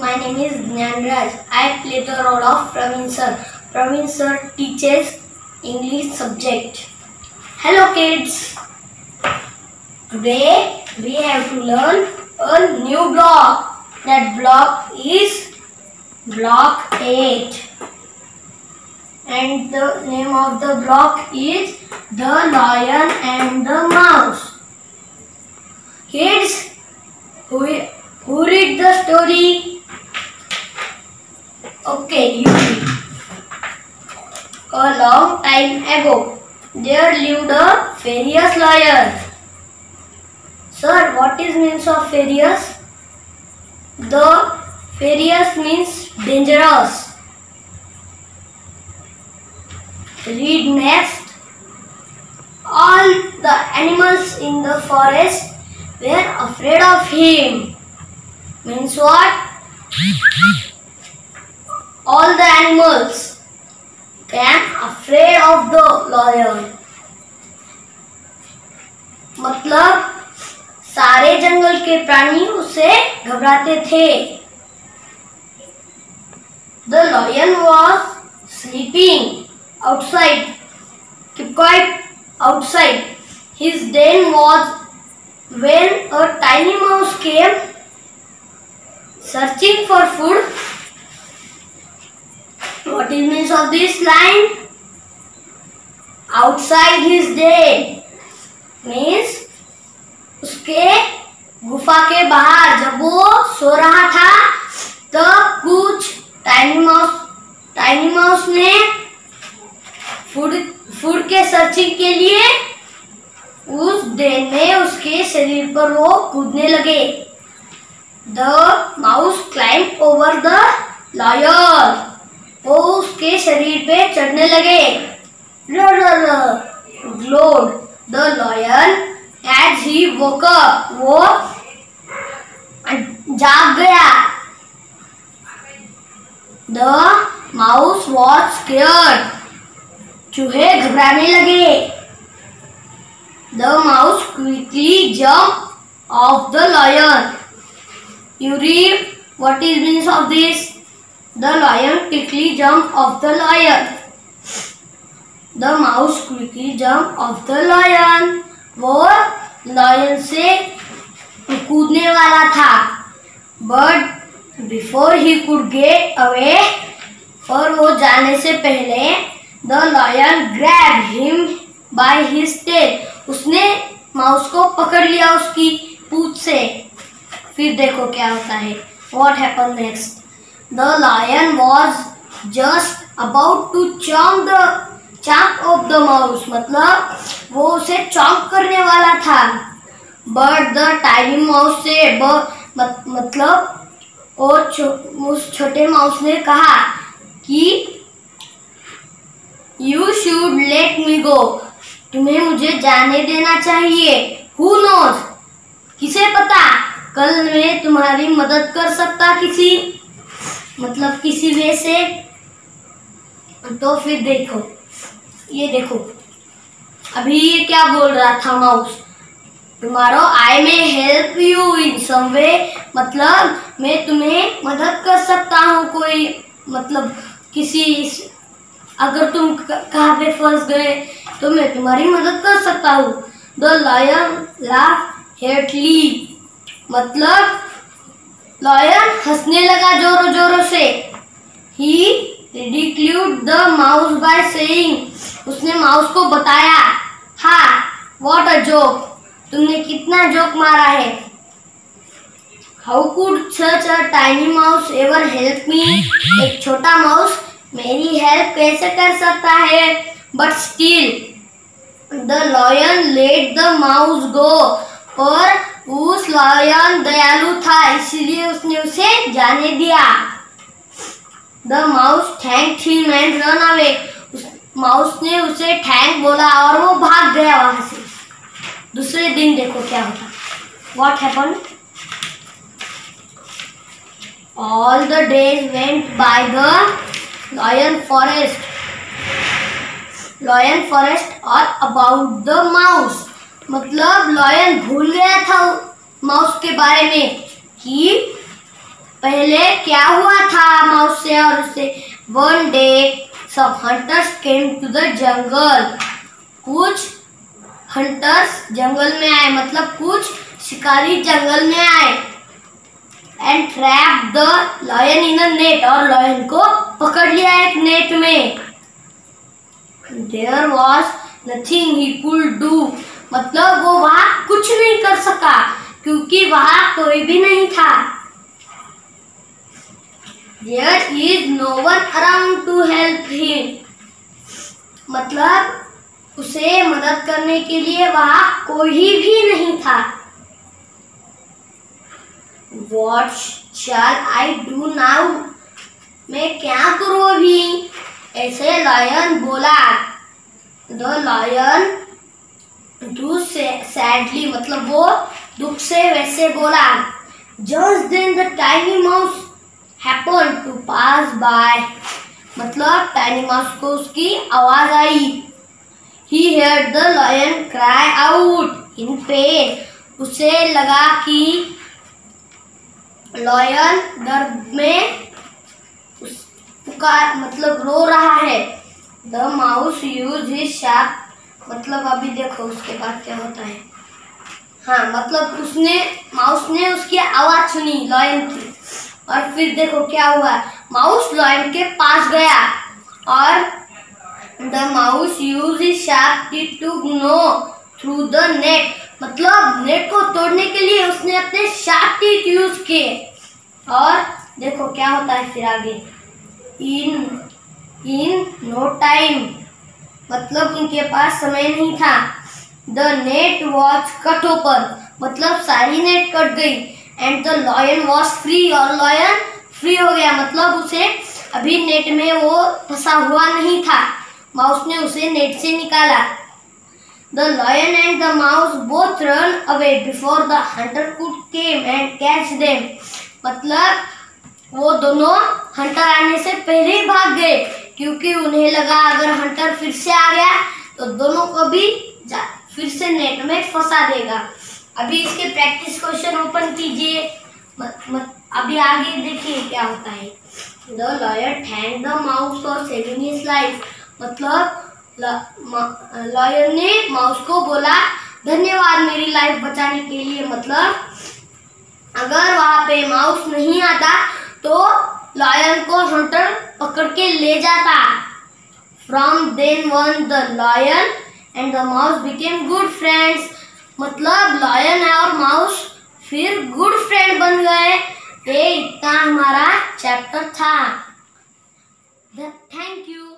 my name is Jnanraj. I play the role of Praveen sir. Praveen sir teaches English subject. Hello kids. Today we have to learn a new block. That block is block 8. And the name of the block is The Lion and the Mouse. Kids, who, who read the story? Okay, you read. A long time ago, there lived a furious lion. Sir, what is means of furious? The furious means dangerous. Read next. All the animals in the forest were afraid of him. Means what? animals. Can afraid of the lion. मतलब सारे जंगल के प्राणी उसे घबराते थे। The lion was sleeping outside quite outside his den was when a tiny mouse came searching for food of this line outside his den means उसके गुफा के बाहर। जब वो सो रहा था, तब कुछ टाइनी माउस टाइनी माउस ने फ़ूड फ़ूड के सर्चिंग के लिए उस दिन में उसके शरीर पर वो कूदने लगे। The mouse climb over the lion उसके शरीर पे चढ़ने लगे। Glowed the lion, as he woke वो जाग गया। The mouse was scared. चूहे घबराने लगे। The mouse quickly jump off the lion. You read what is means of this the lion quickly jump off the lion. The mouse quickly jump off the lion. वो lion से कूदने वाला था। But before he could get away और वो जाने से पहले the lion grab him by his tail उसने माउस को पकड़ लिया उसकी पूछ से। फिर देखो क्या होता है। What happen next the lion was just about to chomp the chalk of the mouse मतलब वो उसे चौंक करने वाला था। बट द टाइनी माउस से मत, मतलब वो छो, उस छोटे माउस ने कहा कि you should let me go तुम्हें मुझे जाने देना चाहिए। हु नोज़ किसे पता? कल मैं तुम्हारी मदद कर सकता किसी मतलब किसी वे से तो फिर देखो। ये देखो। अभी ये क्या बोल रहा था माउस? तुम्हारो आई में help you in some way मतलब मैं तुम्हें मदद कर सकता हूँ कोई मतलब किसी अगर तुम कहाँ पे फंस गए तो मैं तुम्हारी मदद कर सकता हूँ। द लॉयन लाफ हेटली मतलब लॉयन हंसने लगा जोरों जोरों से। He ridiculed the mouse by saying उसने माउस को बताया हाँ वॉट अ जोक तुमने कितना जोक मारा है। How could such a tiny mouse ever help me एक छोटा माउस मेरी हेल्प कैसे कर सकता है? But still the lion let the mouse go और उस लॉयन दयालु था, इसलिए उसने उसे जाने दिया। The mouse thank him and run away mouse ने उसे थैंक बोला और वो भाग गया वहाँ से। दूसरे दिन देखो क्या होता। What happen all the days went by the lion forgot lion forgot all about the mouse मतलब लॉयन भूल गया था माउस के बारे में कि पहले क्या हुआ था माउस से और उससे one day some hunters came to the jungle कुछ हंटर्स जंगल में आए मतलब कुछ शिकारी जंगल में आए and trap the lion in a net और लॉयन को पकड़ लिया एक नेट में। There was nothing he could do मतलब वो वहाँ कुछ नहीं कर सका, क्योंकि वहाँ कोई भी नहीं था। There is no one around to help him मतलब उसे मदद करने के लिए वहाँ कोई भी नहीं था। What shall I do now मैं क्या करूँ अभी? ऐसे लायन बोला। द लायन डू सैडली मतलब वो दुख से वैसे बोला just then the tiny mouse happen to pass by मतलब टाइनी माउस को उसकी आवाज़ आई। He hear the lion cry out in pain उसे लगा कि लॉयन दर्द में पुकार मतलब रो रहा है। The mouse use his sharp मतलब अभी देखो उसके बाद क्या होता है। हाँ मतलब उसने, माउस ने उसकी आवाज़ सुनी लॉयन की। और फिर देखो क्या हुआ, माउस लॉयन के पास गया और the mouse use sharp to gnaw through the net. मतलब नेट को तोड़ने के लिए उसने अपने शार्प टीथ यूज़ किए। और देखो क्या होता है फिर आगे। In in no time. मतलब उनके पास समय नहीं था। The net was cut open मतलब सारी नेट कट गई। And the lion was free और लॉयन फ्री हो गया। मतलब उसे अभी नेट में वो फंसा हुआ नहीं था। माउस ने उसे नेट से निकाला। The lion and the mouse both run away before the hunter could came and catch them मतलब वो दोनों हंटर आने से पहले ही भाग गए। क्योंकि उन्हें लगा अगर हंटर फिर से आ गया तो दोनों को भी फिर से नेट में फंसा देगा। अभी इसके प्रैक्टिस क्वेश्चन ओपन कीजिए। अभी आगे देखिए क्या होता है। The lawyer thank the mouse for saving his life मतलब लॉयर ने माउस को बोला, धन्यवाद मेरी लाइफ बचाने के लिए। मतलब अगर वहाँ पे माउस नहीं आता तो लॉयन को रोटर पकड़ के ले जाता। From then on the lawyer and the mouse became good friends मतलब लॉयन और माउस फिर गुड फ्रेंड बन गए। ये इतना हमारा चैप्टर था। Thank you